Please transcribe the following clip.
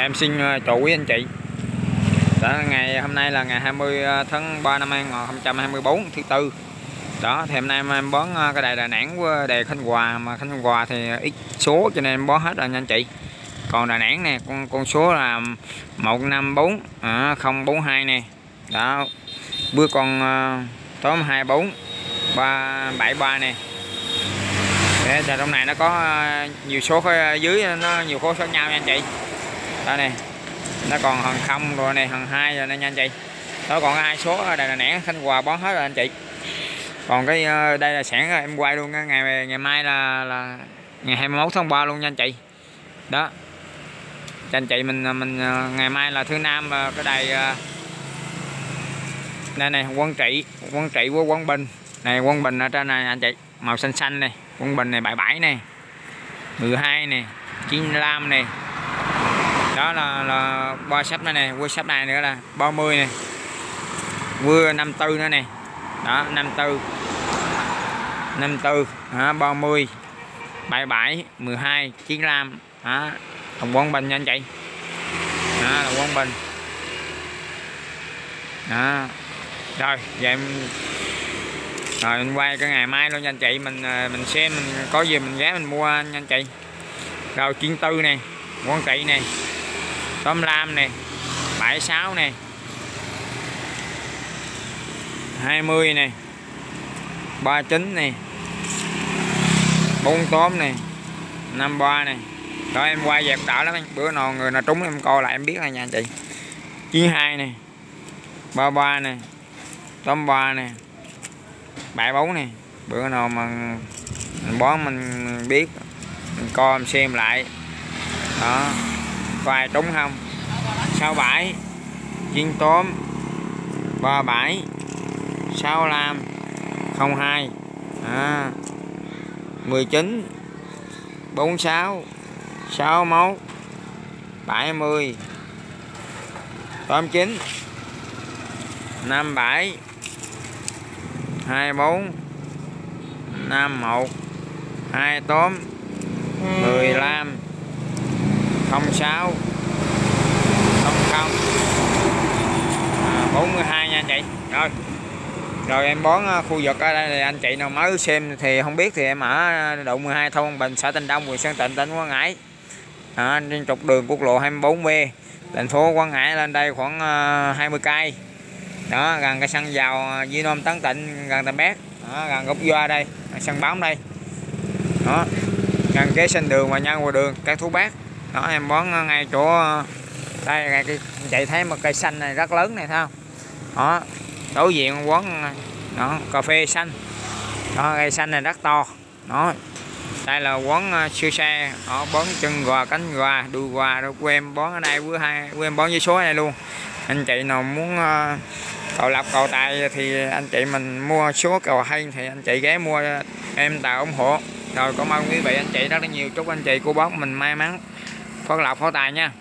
Dạ, em xin ờ, chào quý anh chị. Đó, ngày hôm nay là ngày 20 ờ, tháng 3 năm 2024 thứ tư. Đó thì hôm nay em bón ờ, cái đài Đà Nẵng với đài Khánh Hòa mà Khánh Hòa thì ít số cho nên em bón hết rồi nha anh chị. Còn Đà Nẵng nè con con số là 154 à, 042 nè. Đó bữa con tóm 24 373 nè. Để trong này nó có nhiều số dưới nó nhiều khối khác nhau nha anh chị đó này nó còn hàng không rồi này hàng hai rồi nè nha anh chị. Đó, còn hai số ở đây là nẻ, khánh hòa bón hết rồi anh chị. Còn cái ờ, đây là sản em quay luôn ngày ngày mai là là ngày 21 tháng 3 luôn nha anh chị. Đó. Cho anh chị mình ờ, mình ờ, ngày mai là thứ năm cái đài đây này quân trị quân trị của quân bình. Này quân bình ở trên này anh chị, màu xanh xanh này quân bình này 77 này 12 này 95 này đó là là ba sắp này nè, quơ sắp này nữa là 30 này vừa 54 nữa nè. Đó 54 54 hả 30 77 12 95 hả đồng quân bình nha anh chị. Đó là quân bình. Đó, rồi, vậy em rồi mình quay cái ngày mai luôn nha anh chị. Mình à, mình xem mình có gì mình ghé mình mua nha anh chị. Rồi chuyên tư này quân trị này tôm lam này 76 này 20 này 39 này bốn tôm này 53 này đó em quay dẹp đỡ lắm bữa nào người nào trúng em coi lại em biết rồi nha anh chị. 92 này 33 này tôm 3 này 74 này bữa nào mà mình bón mình biết, mình coi mình xem lại. Đó khoai trống không 67 chiên tôm 37 65 02 à, 19 46 61 70 89 57 24 51 2 tóm 15 06 00 à, 42 nha anh chị. Rồi. Rồi em bón à, khu vực ở đây thì anh chị nào mới xem thì không biết thì em ở độ 12 thôn Bình xã Tân Đông huyện Sơn Tịnh tỉnh Quảng Ngãi. À, trên trục đường quốc lộ 24B thành phố Quảng Ngãi lên đây khoảng à, 20 cây. Đó gần cái sân giàu à, Di Nôm Tấn Tịnh gần Tam Bét đó, gần gốc doa đây sân bóng đây. Đó gần kế sân đường và nhân qua đường các thú bát đó, em bón ngay chỗ ờ, đây cái chạy thấy một cây xanh này rất lớn này, thấy không? Đó, đối diện quán, đó, cà phê xanh. Đó, cây xanh này rất to. Đó, đây là quán ờ, siêu xe. Họ bón chân gò cánh gò đùi gò rồi của em bón ở đây với hai của em bón với số này luôn. Anh chị nào muốn ờ, cầu lập cầu tài thì anh chị mình mua số cầu hay thì anh chị ghé mua, em tạo ủng hộ. Rồi, cảm ơn quý vị, anh chị rất là nhiều. Chúc anh chị cô bác mình may mắn con lọc phát tài nha.